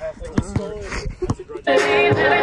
That's a